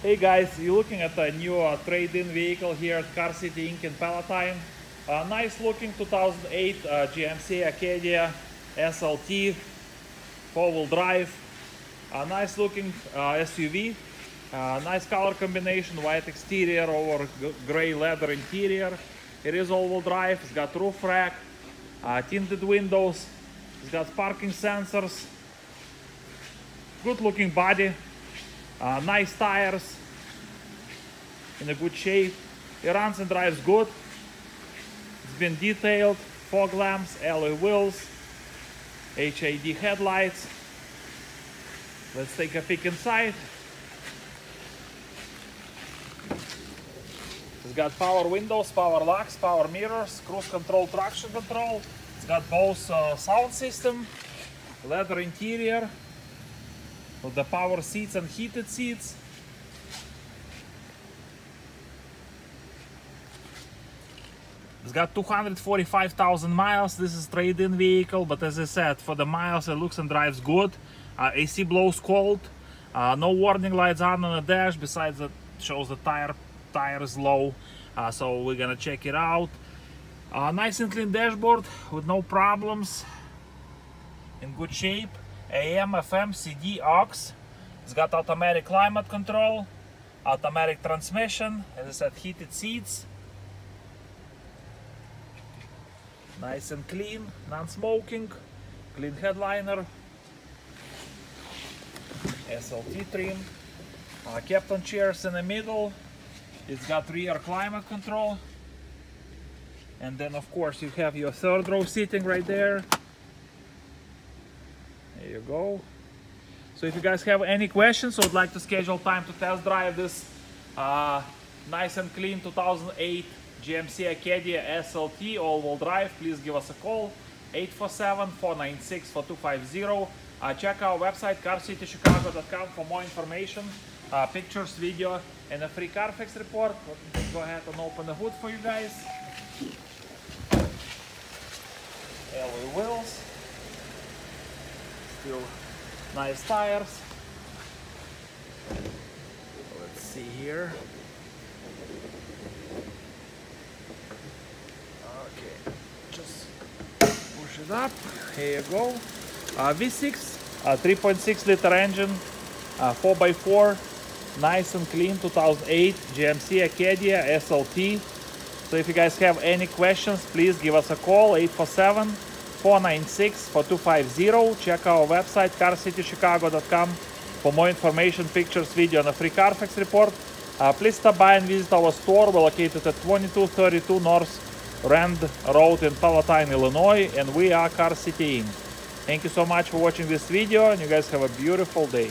Hey guys, you're looking at a new uh, trade-in vehicle here at Car City Inc. in Palatine. A nice looking 2008 uh, GMC Acadia SLT, four-wheel drive. A nice looking uh, SUV. Uh, nice color combination, white exterior over gray leather interior. It is all-wheel drive, it's got roof rack, uh, tinted windows, it's got parking sensors, good looking body, uh, nice tires, in a good shape. It runs and drives good. It's been detailed, fog lamps, alloy wheels, HID headlights. Let's take a peek inside. It's got power windows, power locks, power mirrors, cruise control, traction control. It's got Bose uh, sound system, leather interior, with the power seats and heated seats. It's got 245,000 miles. This is trade-in vehicle, but as I said, for the miles it looks and drives good. Uh, AC blows cold. Uh, no warning lights on on the dash. Besides that, shows the tire tire is low. Uh, so we're gonna check it out. Uh, nice and clean dashboard with no problems. In good shape. AM, FM, CD, aux. It's got automatic climate control, automatic transmission. As I said, heated seats. Nice and clean, non-smoking, clean headliner, SLT trim, uh, captain chairs in the middle. It's got rear climate control, and then of course you have your third row seating right there. There you go. So if you guys have any questions or would like to schedule time to test drive this uh, nice and clean 2008 GMC Acadia SLT all-wheel drive, please give us a call 847-496-4250. Uh, check our website carcitychicago.com for more information, uh, pictures, video, and a free Carfax report. Let go ahead and open the hood for you guys. Alloy wheels. Still nice tires. Let's see here. Okay, just push it up. Here you go. Uh, V6, uh, 3.6 liter engine, uh, 4x4, nice and clean, 2008 GMC Acadia SLT. So if you guys have any questions, please give us a call 847 496 4250. Check our website carcitychicago.com for more information, pictures, video, and a free Carfax report. Uh, please stop by and visit our store. We're located at 2232 North Rand Road in Palatine, Illinois, and we are Car City Inc. Thank you so much for watching this video, and you guys have a beautiful day.